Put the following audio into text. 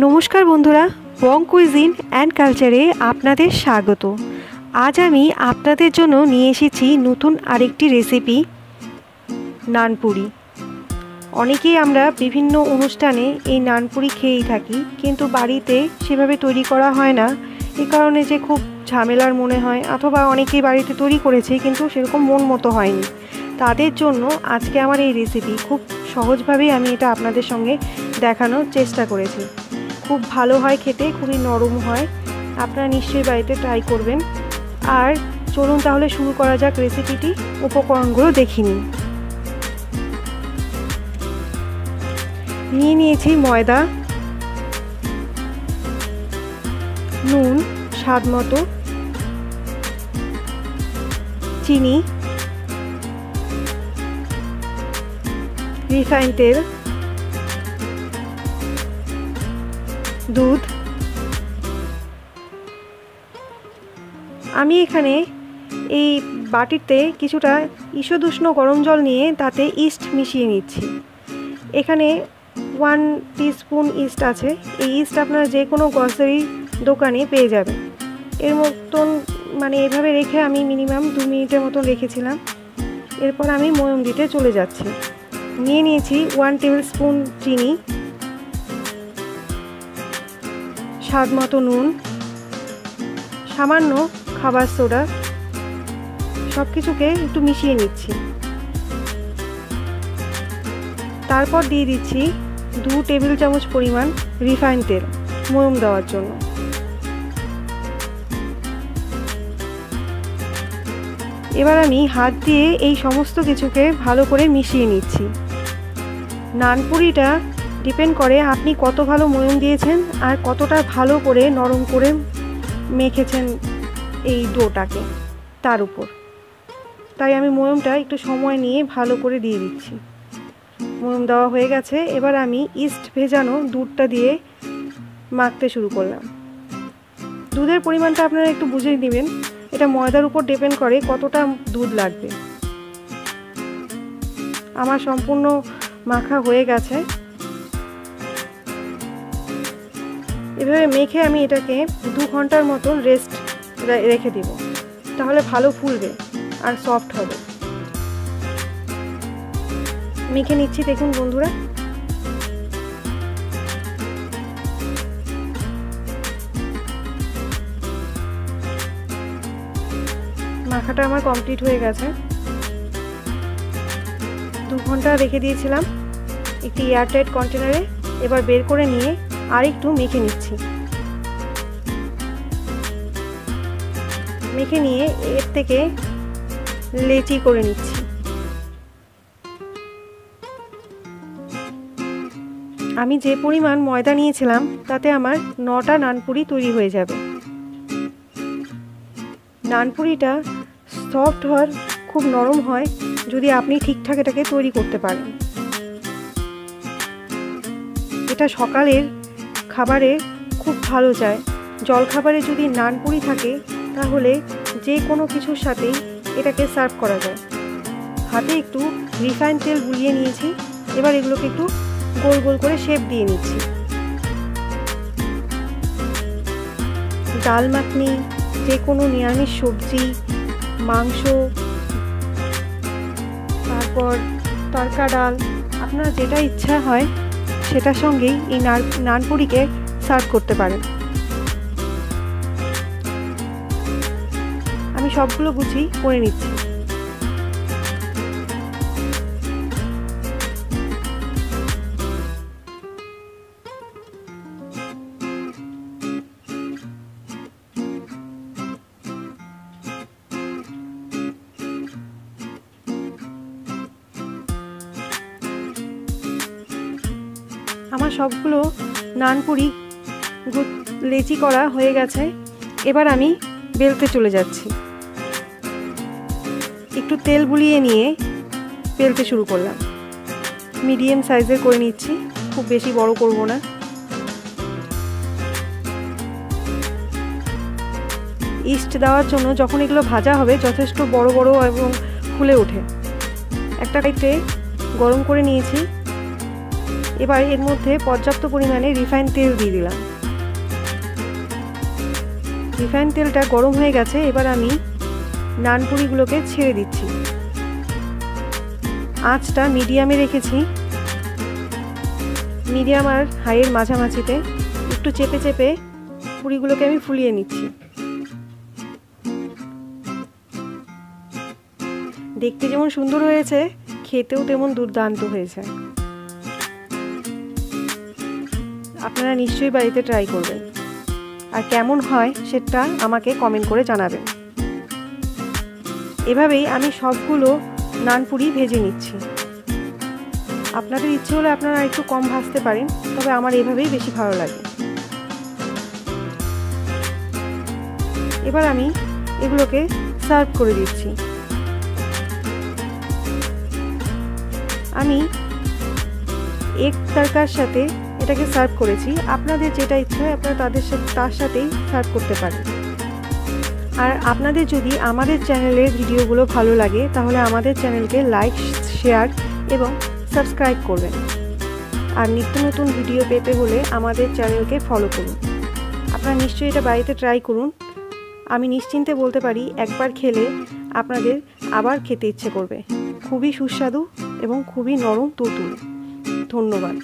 নমস্কার বন্ধুরা বং cuisine and কালচারে আপনাদের স্বাগত। আজ আমি আপনাদের জন্য নিয়ে এসেছি নতুন আরেকটি রেসিপি নানপুরি। অনেকেই আমরা বিভিন্ন অনুষ্ঠানে এই নানপুরি খেয়েই থাকি, কিন্তু বাড়িতে সেভাবে তৈরি করা হয় না। এ কারণে যে খুব ঝামেলার মনে হয়, অথবা অনেকেই বাড়িতে তৈরি করেছে, কিন্তু সেরকম মন মতো হয়নি। তাদের জন্য আজকে আমার এই রেসিপি খুব সহজভাবেই আমি এটা আপনাদের সঙ্গে দেখানোর চেষ্টা করেছি। খুব ভালো হয় খেতে, খুবই নরম হয়। আপনারা নিশ্চয়ই বাড়িতে ট্রাই করবেন। আর চলুন তাহলে শুরু করা যাক রেসিপিটি উপকরণগুলো দেখিনি নিয়ে নিয়েছি ময়দা, নুন, স্বাদ মতো, চিনি রিফাইন তেল দুধ। আমি এখানে এই বাটিতে কিছুটা ঈষদুষ্ণ গরম জল নিয়ে তাতে ইস্ট মিশিয়ে নিচ্ছি। এখানে ওয়ান টিস্পুন ইস্ট আছে। এই ইস্ট আপনারা যে কোনো গ্রসারি দোকানে পেয়ে যাবেন। এর মতন মানে এভাবে রেখে আমি মিনিমাম দু মিনিটের মতন রেখেছিলাম। এরপর আমি ময়ম দিতে চলে যাচ্ছি। নিয়ে নিয়েছি ওয়ান টেবিল স্পুন চিনি। স্বাদ মতো নুন, সামান্য খাবার সোডা সব কিছুকে একটু মিশিয়ে নিচ্ছি। তারপর দিয়ে দিচ্ছি দু টেবিল চামচ পরিমাণ রিফাইন তেল ময়ম দেওয়ার জন্য। এবার আমি হাত দিয়ে এই সমস্ত কিছুকে ভালো করে মিশিয়ে নিচ্ছি। নানপুরিটা ডিপেন্ড করে আপনি কত ভালো ময়ম দিয়েছেন আর কতটা ভালো করে নরম করে মেখেছেন এই ডোটাকে তার উপর। তাই আমি ময়মটা একটু সময় নিয়ে ভালো করে দিয়ে দিচ্ছি। ময়ম দেওয়া হয়ে গেছে, এবার আমি ইস্ট ভেজানো দুধটা দিয়ে মাখতে শুরু করলাম। দুধের পরিমাণটা আপনারা একটু বুঝে নেবেন, এটা ময়দার উপর ডিপেন্ড করে কতটা দুধ লাগবে। আমার সম্পূর্ণ মাখা হয়ে গেছে। এভাবে মেখে আমি এটাকে দু ঘণ্টার মতন রেস্ট রেখে দিব। তাহলে ভালো ফুলবে আর সফট হবে। মেখে নিচ্ছি দেখুন বন্ধুরা। মাখাটা আমার কমপ্লিট হয়ে গেছে। দু ঘণ্টা রেখে দিয়েছিলাম একটি এয়ারটাইট কন্টেনারে এবার বের করে নিয়ে আর একটু মেখে নিচ্ছি। মেখে নিয়ে এর থেকে লেচি করে নিচ্ছি। আমি যে পরিমাণ ময়দা নিয়েছিলাম, তাতে আমার নটা নানপুরি তৈরি হয়ে যাবে। নানপুরিটা সফট হওয়ার খুব নরম হয়, যদি আপনি ঠিকঠাক এটাকে তৈরি করতে পারেন। এটা সকালের খাবারে খুব ভালো যায়। জলখাবারে যদি নানপুরি থাকে, তাহলে যে কোনো কিছুর সাথেই এটাকে সার্ভ করা যায়। হাতে একটু রিফাইন তেল বুলিয়ে নিয়েছি, এবার এগুলোকে একটু গোল গোল করে শেপ দিয়ে নিচ্ছি। ডাল মাখনি, যে কোনো নিরামিষ সবজি, মাংস, তারপর তরকা ডাল, আপনার যেটা ইচ্ছা হয় সেটার সঙ্গেই এই নানপুরিকে সার্ভ করতে পারেন। আমি সবগুলো গুছিয়ে করে নিচ্ছি। আমার সবগুলো নানপুরি লেচি করা হয়ে গেছে। এবার আমি বেলতে চলে যাচ্ছি। একটু তেল বুলিয়ে নিয়ে বেলতে শুরু করলাম। মিডিয়াম সাইজের করে নিচ্ছি, খুব বেশি বড় করব না। ইস্ট দেওয়ার জন্য যখন এগুলো ভাজা হবে, যথেষ্ট বড় বড় এবং ফুলে ওঠে। একটা কাইটে গরম করে নিয়েছি। এবার এর মধ্যে পর্যাপ্ত পরিমাণে রিফাইন তেল দিয়ে দিলাম। রিফাইন তেলটা গরম হয়ে গেছে, এবার আমি নানপুরিগুলোকে ছেড়ে দিচ্ছি। আঁচটা মিডিয়ামে রেখেছি। মিডিয়াম আর হাইয়ের মাঝামাঝিতে একটু চেপে চেপে পুরিগুলোকে আমি ফুলিয়ে নিচ্ছি। দেখতে যেমন সুন্দর হয়েছে, খেতেও তেমন দুর্দান্ত হয়েছে। আপনারা নিশ্চয়ই বাড়িতে ট্রাই করবেন। আর কেমন হয় সেটা আমাকে কমেন্ট করে জানাবেন। এভাবেই আমি সবগুলো নানপুরি ভেজে নিচ্ছি। আপনাদের ইচ্ছে হলে আপনারা একটু কম ভাজতে পারেন, তবে আমার এভাবেই বেশি ভালো লাগে। এবার আমি এগুলোকে সার্ভ করে দিচ্ছি। আমি এক তারকার সাথে এটাকে সার্ভ করেছি। আপনাদের যেটা ইচ্ছে হয় আপনারা তাদের সাথে তার সাথেই সার্ভ করতে পারেন। আর আপনাদের যদি আমাদের চ্যানেলের ভিডিওগুলো ভালো লাগে, তাহলে আমাদের চ্যানেলকে লাইক শেয়ার এবং সাবস্ক্রাইব করবেন। আর নিত্য নতুন ভিডিও পেতে হলে আমাদের চ্যানেলকে ফলো করুন। আপনারা নিশ্চয়ই এটা বাড়িতে ট্রাই করুন। আমি নিশ্চিন্তে বলতে পারি, একবার খেলে আপনাদের আবার খেতে ইচ্ছে করবে। খুবই সুস্বাদু এবং খুবই নরম তুলতুলে ধন্যবাদ।